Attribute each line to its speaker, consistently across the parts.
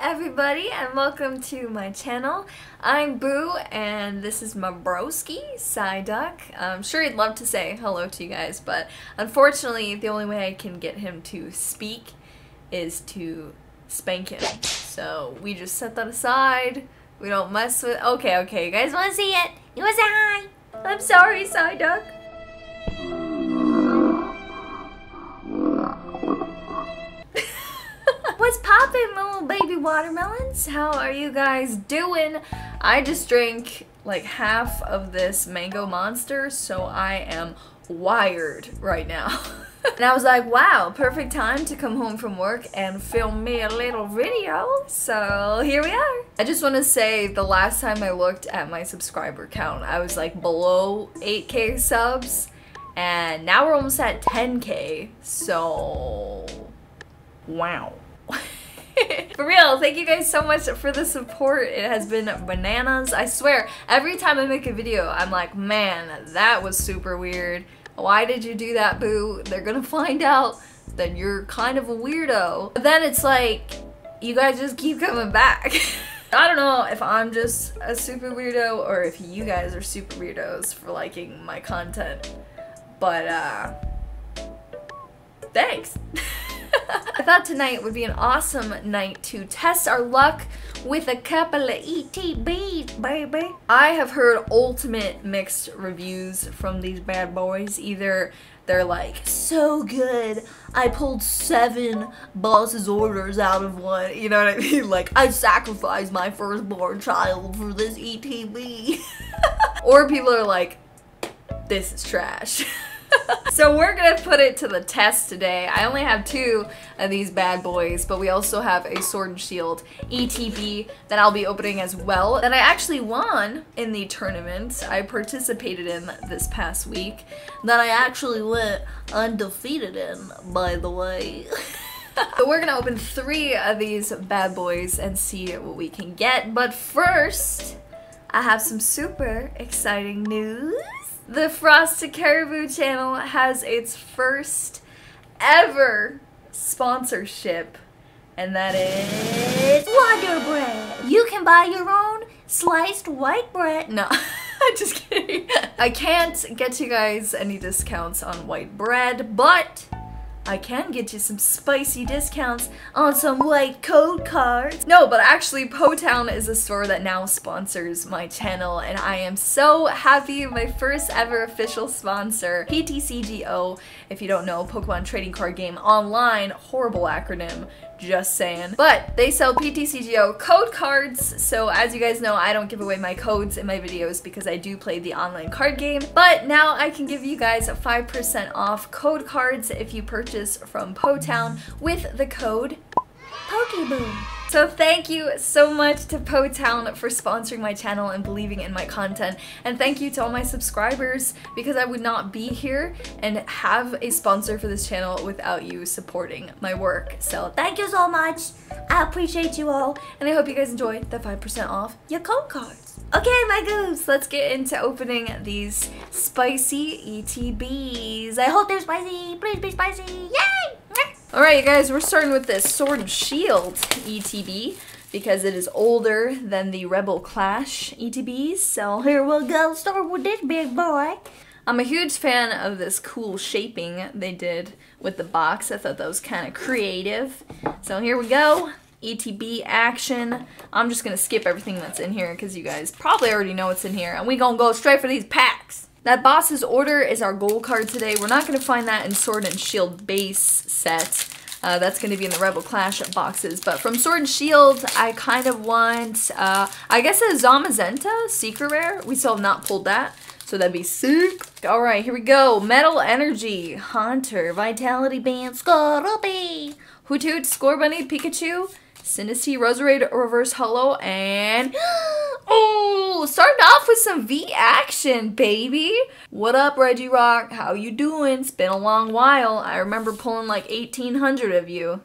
Speaker 1: everybody and welcome to my channel. I'm Bou and this is my broski, Psyduck. I'm sure he'd love to say hello to you guys, but unfortunately the only way I can get him to speak is to spank him. So we just set that aside. We don't mess with- okay, okay, you guys wanna see it? You wanna say hi? I'm sorry, Psyduck. Poppin', little baby watermelons? How are you guys doing? I just drank like half of this mango monster, so I am wired right now. and I was like, wow, perfect time to come home from work and film me a little video. So here we are. I just want to say the last time I looked at my subscriber count, I was like below 8k subs. And now we're almost at 10k. So, wow. for real, thank you guys so much for the support. It has been bananas. I swear, every time I make a video, I'm like, man, that was super weird. Why did you do that, boo? They're gonna find out that you're kind of a weirdo. But then it's like, you guys just keep coming back. I don't know if I'm just a super weirdo or if you guys are super weirdos for liking my content. But, uh, thanks. I thought tonight would be an awesome night to test our luck with a couple of ETBs, baby. I have heard ultimate mixed reviews from these bad boys. Either they're like, so good, I pulled seven boss's orders out of one. You know what I mean? Like, I sacrificed my firstborn child for this ETB. or people are like, this is trash. so we're gonna put it to the test today. I only have two of these bad boys, but we also have a Sword and Shield ETB that I'll be opening as well. That I actually won in the tournament I participated in this past week. That I actually went undefeated in, by the way. so we're gonna open three of these bad boys and see what we can get. But first, I have some super exciting news. The Frosted Caribou channel has its first ever sponsorship, and that is Wonder Bread. You can buy your own sliced white bread. No. I'm just kidding. I can't get you guys any discounts on white bread, but I can get you some spicy discounts on some white code cards. No, but actually Potown is a store that now sponsors my channel and I am so happy. My first ever official sponsor, PTCGO, if you don't know, Pokemon Trading Card Game Online, horrible acronym, just saying. But they sell PTCGO code cards, so as you guys know, I don't give away my codes in my videos because I do play the online card game. But now I can give you guys 5% off code cards if you purchase from Potown with the code PokeBou. So thank you so much to Potown for sponsoring my channel and believing in my content. And thank you to all my subscribers because I would not be here and have a sponsor for this channel without you supporting my work. So thank you so much. I appreciate you all. And I hope you guys enjoy the 5% off your code cards. Okay, my goose, let's get into opening these spicy ETBs. I hope they're spicy. Please be spicy. Yay! Alright, you guys, we're starting with this Sword and Shield ETB because it is older than the Rebel Clash ETBs. So here we'll go. Start with this big boy. I'm a huge fan of this cool shaping they did with the box. I thought that was kind of creative. So here we go. ETB action. I'm just going to skip everything that's in here because you guys probably already know what's in here. And we going to go straight for these packs. That boss's order is our goal card today. We're not going to find that in Sword and Shield base set. Uh, that's going to be in the Rebel Clash boxes. But from Sword and Shield, I kind of want, uh, I guess a Zamazenta Secret Rare. We still have not pulled that. So that'd be sick. Alright, here we go. Metal Energy, Haunter, Vitality Band, Skorupi, Hoothoot, Scorbunny, Pikachu, Sinistea, Roserade, Reverse Holo, and... Oh, starting off with some V action, baby. What up, Regirock? How you doing? It's been a long while. I remember pulling like 1,800 of you.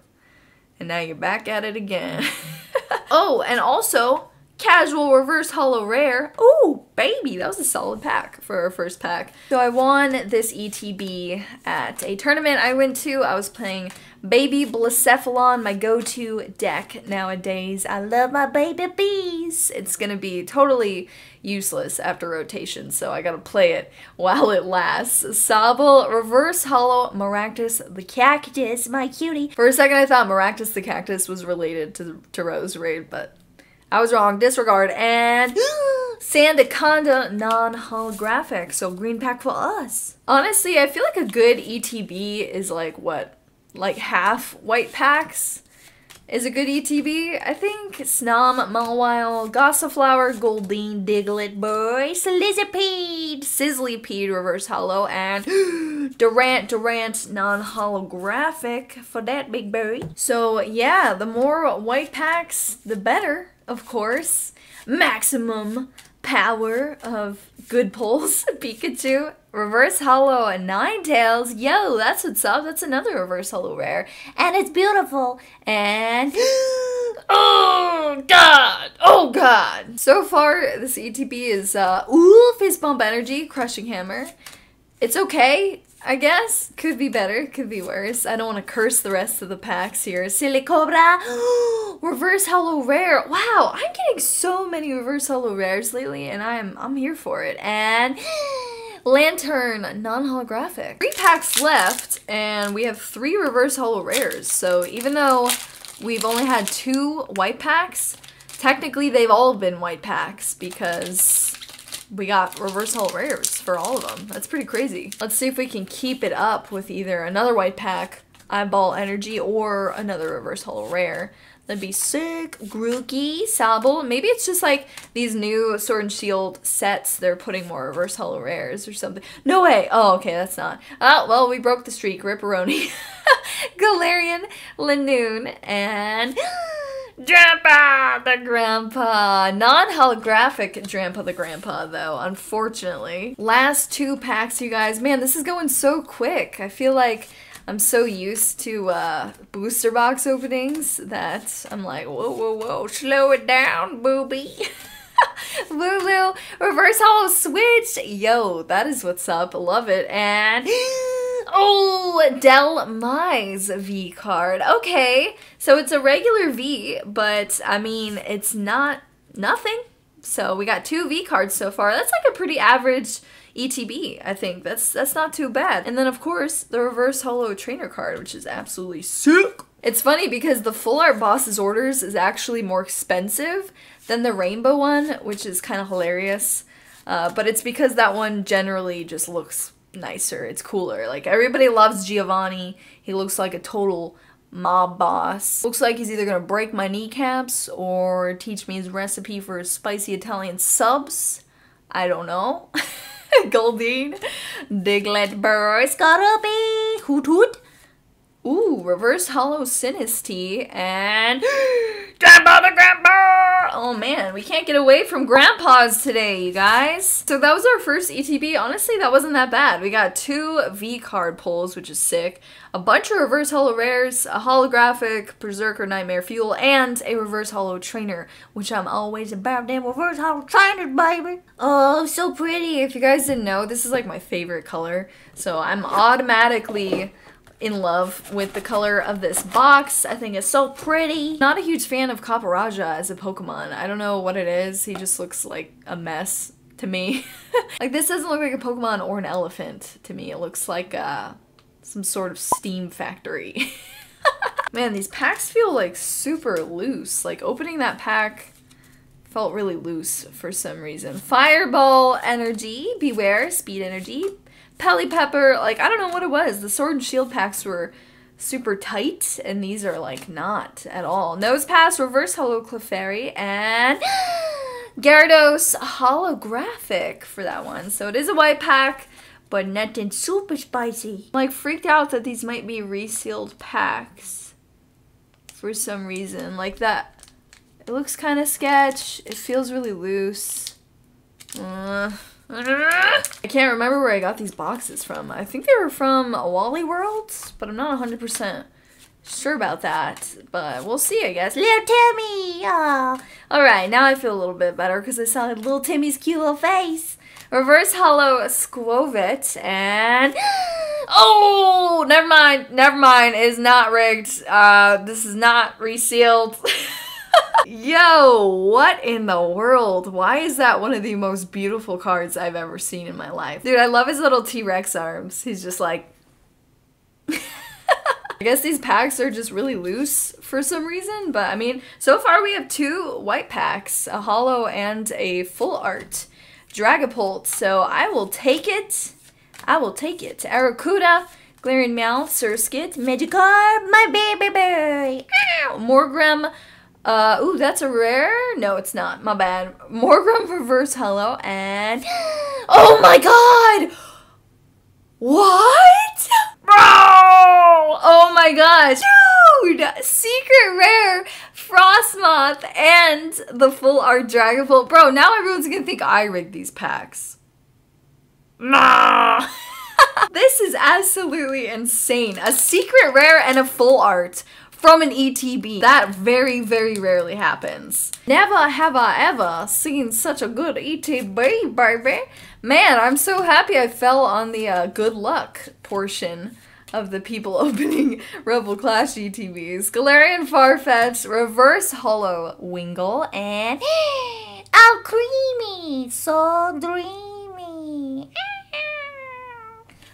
Speaker 1: And now you're back at it again. oh, and also, Casual reverse holo rare. Ooh, baby, that was a solid pack for our first pack. So I won this ETB at a tournament I went to. I was playing Baby Blacephalon, my go-to deck nowadays. I love my baby bees. It's gonna be totally useless after rotation, so I gotta play it while it lasts. Sobble, Reverse Holo, Maractus the Cactus, my cutie. For a second I thought Maractus the Cactus was related to, to Roserade, but I was wrong. Disregard. And Sandaconda non-holographic, so green pack for us. Honestly, I feel like a good ETB is like, what, like half white packs? is a good ETB. I think Snom, Mawile, Gossifleur, Goldeen, Diglett, Boy, Sizzlipede, Sizzlipede, Reverse Holo, and Durant, Durant, non-holographic for that big berry. So yeah, the more white packs, the better, of course. Maximum power of good pulls, Pikachu, reverse holo, and Ninetales. Yo, that's what's up. That's another reverse holo rare. And it's beautiful. And oh god, oh god. So far, this ETB is uh, ooh, fist bump energy, crushing hammer. It's okay. I guess. Could be better, could be worse. I don't want to curse the rest of the packs here. Silicobra! reverse holo rare. Wow, I'm getting so many reverse holo rares lately and I'm I'm here for it. And Lanturn, non-holographic. Three packs left and we have three reverse holo rares. So even though we've only had two white packs, technically they've all been white packs because we got reverse holo rares for all of them. That's pretty crazy. Let's see if we can keep it up with either another white pack, eyeball energy, or another reverse holo rare. That'd be sick. Grookey, Sobble. Maybe it's just like these new Sword and Shield sets, they're putting more reverse holo rares or something. No way. Oh, okay, that's not. Oh, well, we broke the streak. Ripperoni. Galarian, Linoone, and Drampa the Grandpa. Non-holographic Grandpa the Grandpa, though, unfortunately. Last two packs, you guys. Man, this is going so quick. I feel like I'm so used to uh, booster box openings that I'm like, whoa, whoa, whoa, slow it down, booby. Lulu, reverse holo switch. Yo, that is what's up. Love it. And oh, Dhelmise V card. Okay, so it's a regular V, but I mean, it's not nothing. So we got two V cards so far. That's like a pretty average ETB, I think. That's that's not too bad. And then of course, the reverse holo trainer card, which is absolutely sick. It's funny because the full art boss's orders is actually more expensive than the rainbow one, which is kind of hilarious. Uh, but it's because that one generally just looks nicer. It's cooler. Like everybody loves Giovanni. He looks like a total mob boss. Looks like he's either gonna break my kneecaps or teach me his recipe for spicy Italian subs. I don't know. Goldeen, Diglett Burrow, gotta be Hoothoot. Ooh, reverse holo Sinistea and Grandpa the Grandpa! Oh man, we can't get away from grandpas today, you guys. So that was our first ETB. Honestly, that wasn't that bad. We got two V card pulls, which is sick, a bunch of reverse holo rares, a holographic Berserker Nightmare Fuel, and a reverse holo trainer, which I'm always about damn reverse holo trainers, baby. Oh, so pretty. If you guys didn't know, this is like my favorite color. So I'm automatically in love with the color of this box. I think it's so pretty. Not a huge fan of Copperajah as a Pokemon. I don't know what it is. He just looks like a mess to me. like this doesn't look like a Pokemon or an elephant to me. It looks like uh, some sort of steam factory. Man, these packs feel like super loose. Like opening that pack felt really loose for some reason. Fireball energy, beware, speed energy, Pelipper, like, I don't know what it was. The Sword and Shield packs were super tight, and these are, like, not at all. Nosepass, Reverse Holo Clefairy, and Gyarados Holographic for that one. So it is a white pack, but nothing super spicy. I'm, like, freaked out that these might be resealed packs for some reason. Like, that, it looks kind of sketch. It feels really loose. Uh... I can't remember where I got these boxes from. I think they were from Wally World, but I'm not 100% sure about that, but we'll see, I guess. Little Timmy! Oh. Alright, now I feel a little bit better because I saw little Timmy's cute little face. Reverse Holo Skwovet, and... Oh! Never mind, never mind, it is not rigged. Uh, this is not resealed. Yo, what in the world? Why is that one of the most beautiful cards I've ever seen in my life? Dude, I love his little T-Rex arms. He's just like... I guess these packs are just really loose for some reason, but I mean, so far we have two white packs, a holo and a full art Dragapult, so I will take it. I will take it. Arrokuda, Galarian Meowth, Surskit, Magikarp, my baby boy, Ow! Morgrem, uh, ooh, that's a rare? No, it's not. My bad. Morgrem Reverse Hello and... Oh my god! What? Bro! Oh my gosh. Dude! Secret Rare, Frosmoth, and the full art Dragapult. Bro, now everyone's gonna think I rigged these packs. Nah! this is absolutely insane. A secret rare and a full art from an ETB. That very, very rarely happens. Never have I ever seen such a good ETB, baby. Man, I'm so happy I fell on the uh, good luck portion of the people opening Rebel Clash ETBs. Galarian Farfetch, Reverse Holo Wingull, and Alcremie, so dreamy.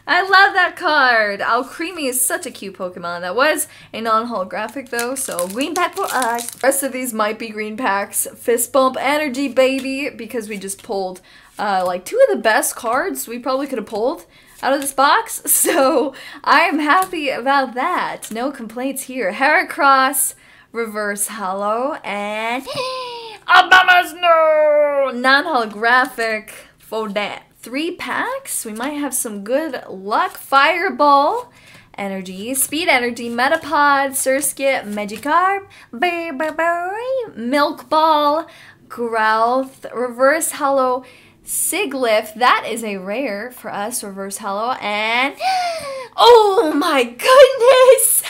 Speaker 1: I love that card! Alcremie is such a cute Pokemon. That was a non-holographic though, so green pack for us. The rest of these might be green packs. Fist Bump Energy, baby! Because we just pulled uh, like two of the best cards we probably could have pulled out of this box. So I am happy about that. No complaints here. Heracross, Reverse Holo, and Obama's no! Non-holographic for that three packs. We might have some good luck. Fireball, Energy, Speed Energy, Metapod, Surskit, Magikarp, Burberry, Milk Ball, Growth, Reverse Holo, Sigilyph. That is a rare for us, Reverse Holo. And, oh my goodness!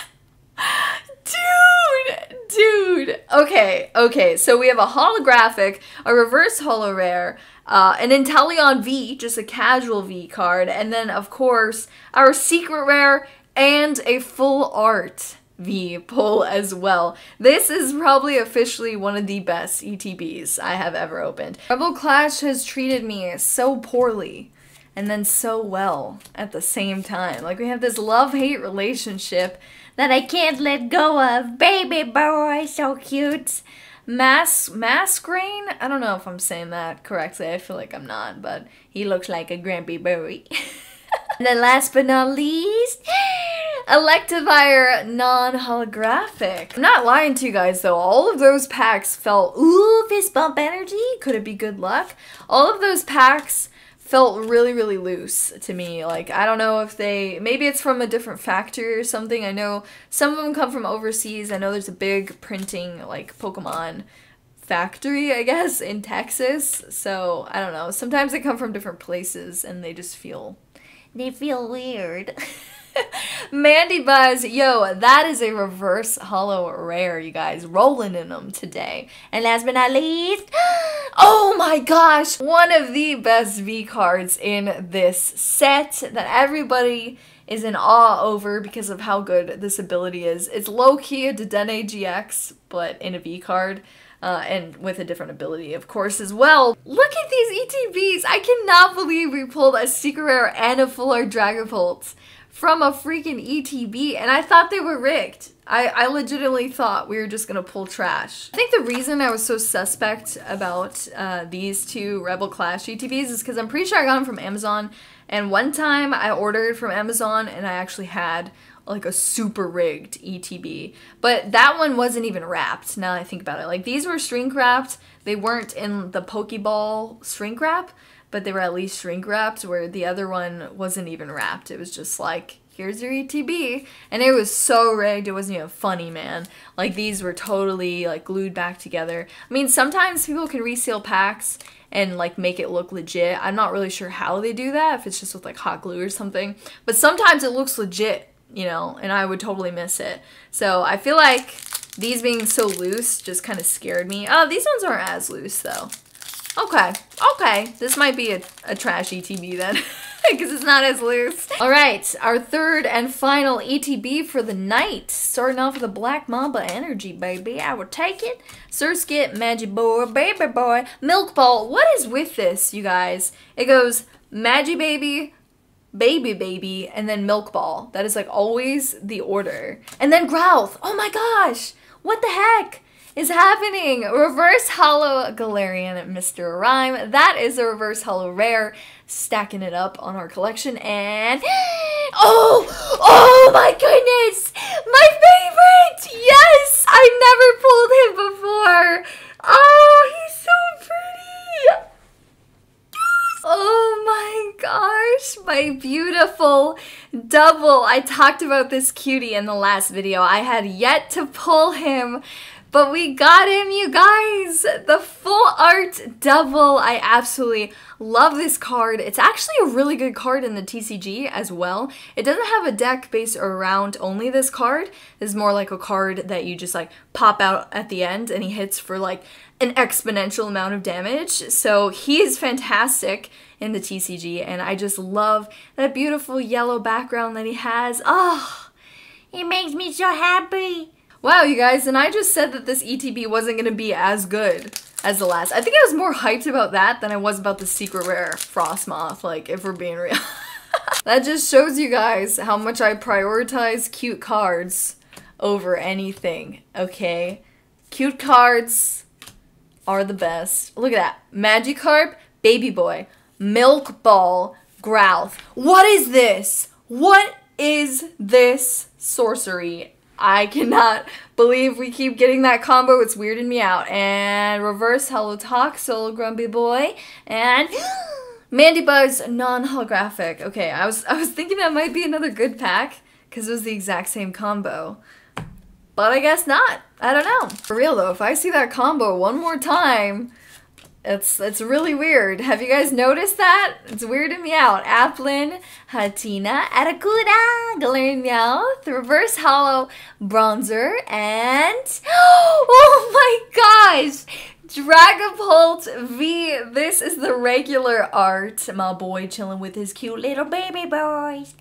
Speaker 1: Dude, dude. Okay, okay. So we have a holographic, a reverse holo rare, uh, an Inteleon V, just a casual V card, and then of course our secret rare and a full art V pull as well. This is probably officially one of the best ETBs I have ever opened. Rebel Clash has treated me so poorly and then so well at the same time. Like we have this love-hate relationship that I can't let go of. Baby boy, so cute. Mass Masquerain? I don't know if I'm saying that correctly. I feel like I'm not, but he looks like a Grampy Berry. and then last but not least, Electivire non-holographic. I'm not lying to you guys though, all of those packs felt, ooh, fist bump energy, could it be good luck? All of those packs felt really, really loose to me. Like, I don't know if they, maybe it's from a different factory or something. I know some of them come from overseas. I know there's a big printing, like, Pokemon factory, I guess, in Texas. So, I don't know. Sometimes they come from different places and they just feel, they feel weird. Mandibuzz, yo, that is a reverse holo rare, you guys. Rolling in them today. And last but not least, oh my gosh, one of the best V cards in this set that everybody is in awe over because of how good this ability is. It's low-key a Dedenne GX, but in a V card. Uh, and with a different ability, of course, as well. Look at these ETBs! I cannot believe we pulled a Secret Rare and a Full Art Dragapult from a freaking ETB, and I thought they were rigged. I, I legitimately thought we were just gonna pull trash. I think the reason I was so suspect about uh, these two Rebel Clash ETBs is because I'm pretty sure I got them from Amazon, and one time I ordered from Amazon and I actually had like a super rigged ETB. But that one wasn't even wrapped, now I think about it. Like these were shrink wrapped, they weren't in the Pokeball shrink wrap, but they were at least shrink wrapped, where the other one wasn't even wrapped. It was just like, here's your ETB. And it was so rigged, it wasn't even funny, man. Like, these were totally, like, glued back together. I mean, sometimes people can reseal packs and, like, make it look legit. I'm not really sure how they do that, if it's just with, like, hot glue or something. But sometimes it looks legit you know, and I would totally miss it. So I feel like these being so loose just kind of scared me. Oh, these ones aren't as loose though. Okay, okay. This might be a, a trash ETB then. because it's not as loose. All right, our third and final ETB for the night. Starting off with a Black Mamba Energy, baby. I will take it. Surskit, Magic Boy, Baby Boy, Milk Ball. What is with this, you guys? It goes Magi Baby, Baby Baby, and then Milk Ball. That is like always the order. And then Growlithe. Oh my gosh! What the heck? Is happening? Reverse Holo Galarian Mr. Rime. That is a Reverse Holo Rare. Stacking it up on our collection and... Oh! Oh my goodness! My favorite! Yes! I never pulled him before! Oh, he's so pretty! Oh my gosh, my beautiful double. I talked about this cutie in the last video. I had yet to pull him but we got him, you guys! The full art double. I absolutely love this card. It's actually a really good card in the TCG as well. It doesn't have a deck based around only this card. It's more like a card that you just like pop out at the end and he hits for like an exponential amount of damage. So he is fantastic in the TCG and I just love that beautiful yellow background that he has. Ah, oh, it makes me so happy. Wow, you guys, and I just said that this ETB wasn't going to be as good as the last. I think I was more hyped about that than I was about the secret rare Frosmoth, like, if we're being real. that just shows you guys how much I prioritize cute cards over anything, okay? Cute cards are the best. Look at that. Magikarp, Baby Boy, Milk Ball, Growlithe. What is this? What is this sorcery? I cannot believe we keep getting that combo. It's weirding me out. And reverse Hello Talk, Solo Grumpy Boy, and Mandibuzz non-holographic. Okay, I was I was thinking that might be another good pack because it was the exact same combo. But I guess not. I don't know. For real though, if I see that combo one more time, it's it's really weird. Have you guys noticed that? It's weirding me out. Applin, Hatenna, Arrokuda, Galarian Meowth, Reverse Holo Bronzor, and oh my gosh! Dragapult V. This is the regular art. My boy chilling with his cute little baby boys.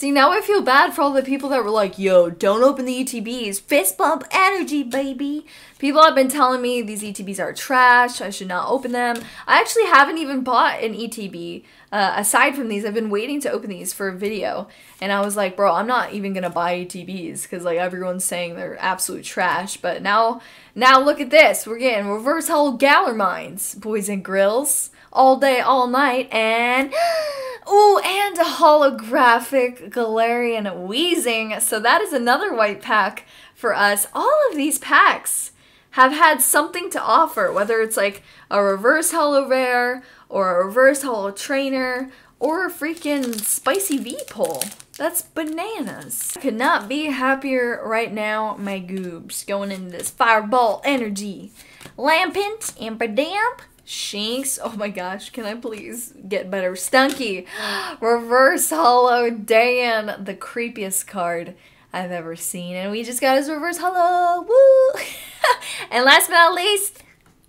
Speaker 1: See, now I feel bad for all the people that were like, yo, don't open the ETBs. Fist bump energy, baby. People have been telling me these ETBs are trash. I should not open them. I actually haven't even bought an ETB. Uh, aside from these, I've been waiting to open these for a video. And I was like, bro, I'm not even going to buy ETBs because like everyone's saying they're absolute trash. But now, now look at this. We're getting reverse holo Galar Mines, boys and grills all day, all night, and ooh, and a holographic Galarian Weezing. So that is another white pack for us. All of these packs have had something to offer, whether it's like a reverse holo rare or a reverse holo trainer or a freaking spicy V pole. That's bananas. I could not be happier right now, my goobs, going into this fireball energy. Lampent, Impidimp, Shinx. Oh my gosh, can I please get better? Stunky. Reverse Holo Dan, the creepiest card I've ever seen. And we just got his Reverse Holo. Woo! and last but not least,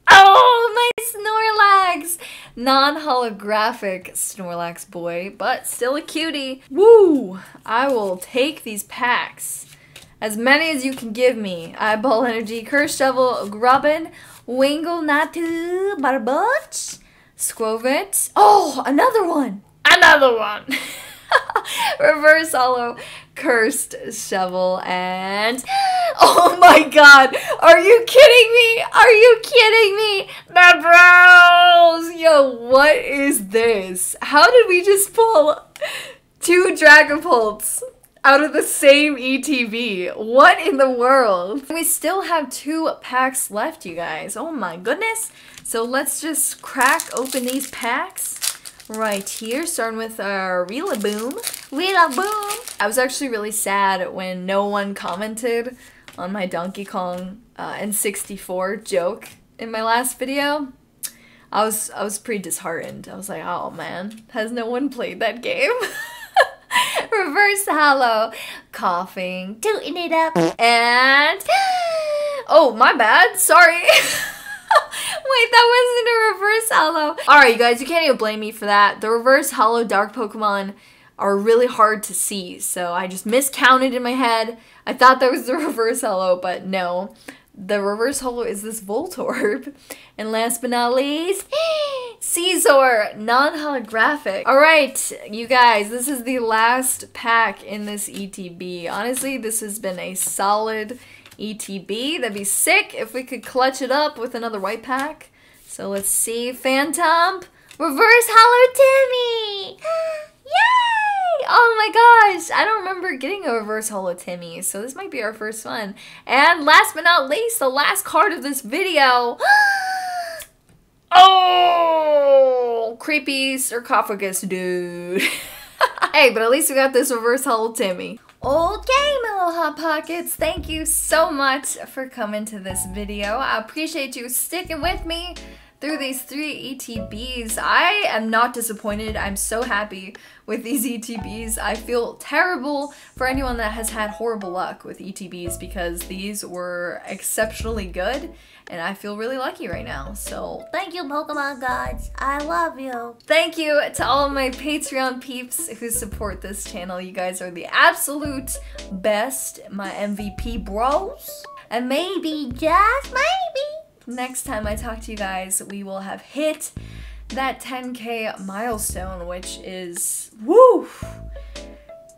Speaker 1: oh, my Snorlax! Non-holographic Snorlax boy, but still a cutie. Woo! I will take these packs. As many as you can give me. Eyeball Energy, Curse Shovel, Grubbin, Wingull Natu, Barboach, Skwovet. Oh, another one! Another one! Reverse Holo, Cursed Shovel, and... Oh my god! Are you kidding me? Are you kidding me? The bros! Yo, what is this? How did we just pull two Dragapults? Out of the same ETB. What in the world? We still have two packs left, you guys. Oh my goodness. So let's just crack open these packs right here, starting with our Rillaboom. Rillaboom! I was actually really sad when no one commented on my Donkey Kong uh, N64 joke in my last video. I was I was pretty disheartened. I was like, oh man, has no one played that game? reverse holo. Koffing, tooting it up, and oh, my bad. Sorry. Wait, that wasn't a reverse holo. Alright, you guys, you can't even blame me for that. The reverse holo dark Pokemon are really hard to see, so I just miscounted in my head. I thought that was the reverse holo, but no. The reverse holo is this Voltorb. And last but not least, Scizor, non-holographic. Alright, you guys, this is the last pack in this ETB. Honestly, this has been a solid ETB. That'd be sick if we could clutch it up with another white pack. So let's see. Phantom, reverse holo Timmy! Yay! Oh my gosh, I don't remember getting a reverse holo Timmy, so this might be our first one. And last but not least, the last card of this video. oh! Creepy sarcophagus dude. hey, but at least we got this reverse holo Timmy. Okay, little Hot Pockets, thank you so much for coming to this video. I appreciate you sticking with me through these three ETBs. I am not disappointed. I'm so happy with these ETBs. I feel terrible for anyone that has had horrible luck with ETBs because these were exceptionally good and I feel really lucky right now. So
Speaker 2: thank you, Pokemon gods. I love you.
Speaker 1: Thank you to all my Patreon peeps who support this channel. You guys are the absolute best, my MVP bros. And maybe, just maybe, next time I talk to you guys, we will have hit that 10k milestone, which is woo.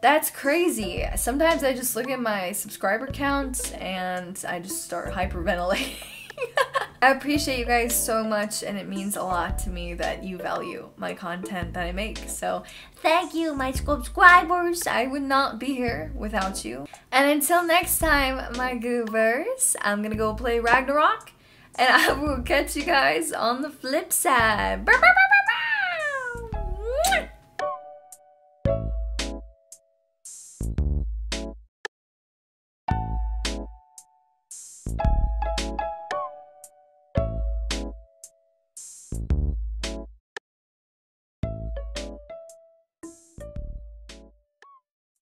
Speaker 1: That's crazy. Sometimes I just look at my subscriber count and I just start hyperventilating. I appreciate you guys so much and it means a lot to me that you value my content that I make. So
Speaker 2: thank you, my subscribers.
Speaker 1: I would not be here without you. And until next time, my goobers, I'm gonna go play Ragnarok and I will catch you guys on the flip side.